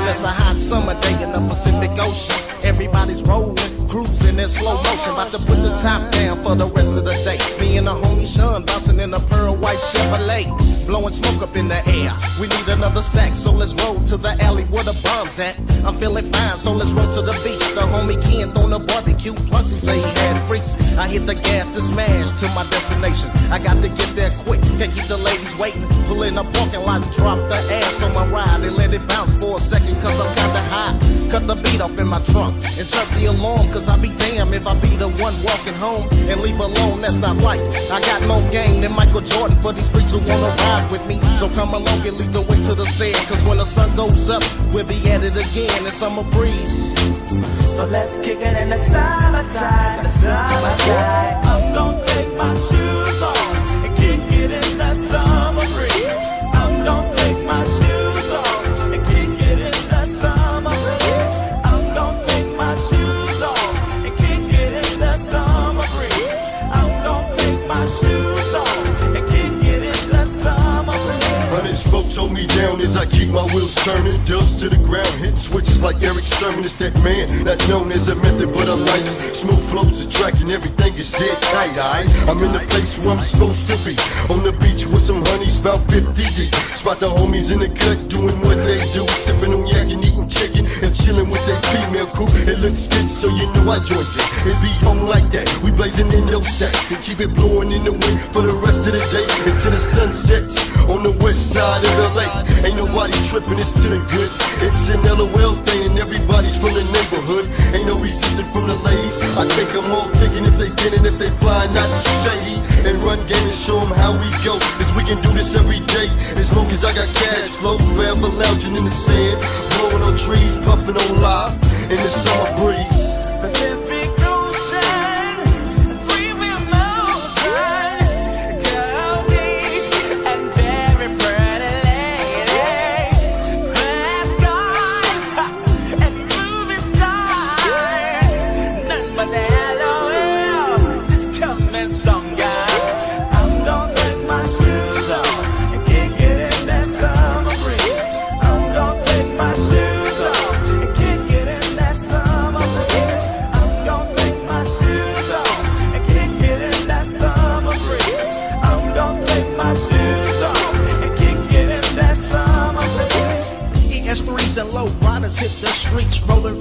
Well, it's a hot summer day in the Pacific Ocean. Everybody's rolling, cruising in slow motion. About to put the top down for the rest of the day. Me and the homie Sean bouncing in a pearl white Chevrolet. Blowing smoke up in the air. We need another sack, so let's roll to the alley where the bombs at. I'm feeling fine, so let's roll to the beach. The homie Ken throwing a barbecue, plus he say he had. I hit the gas to smash to my destination. I got to get there quick, can't keep the ladies waiting. Pull in the parking lot and drop the ass on my ride and let it bounce for a second, cause I'm kinda high. Cut the beat off in my trunk and turn the alarm, cause I be damn if I be the one walking home and leave alone. That's not right. I got more game than Michael Jordan for these freaks who wanna ride with me. So come along and lead the way to the sand, cause when the sun goes up, we'll be at it again in summer breeze. So let's kick it in the summertime, the summertime. I'm gonna take my shoes off and kick it in the summer I keep my wheels turning. Dubs to the ground, hit switches like Erick Sermon. It's that man, not known as a method, but I'm nice. Smooth flows and everything is dead tight, alright? I'm in the place where I'm supposed to be. On the beach with some honeys, about 50 deep. Spot the homies in the cut doing what they do. Sipping on yak and eating chicken and chilling with their female crew. It looks good, so you know I joined it. It be on like that. We blazing in those sacks and keep it blowing in the wind for the rest of the day until the sun sets on the west side of the lake. Ain't nobody tripping, it's to the good. It's an LOL thing and everybody's from the neighborhood. Ain't no resistance from the ladies. I take them all picking if they get and if they fly, not to shady. And run game and show them how we go. Cause we can do this every day. As long as I got cash flow, forever lounging in the sand. Blowing on trees, puffing on live in the summer breeze.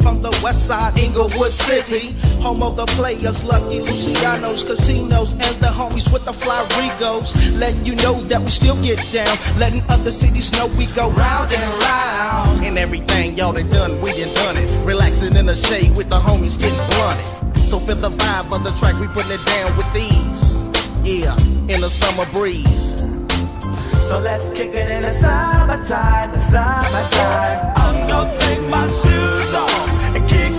From the west side, Inglewood City. Home of the players, Lucky Lucianos, casinos, and the homies with the fly Rigos. Letting you know that we still get down, letting other cities know we go round and round. And everything y'all done done, we done done it. Relaxing in the shade with the homies getting blunted. So feel the vibe of the track, we putting it down with ease. Yeah, in the summer breeze. So let's kick it in the summertime, the summertime and kick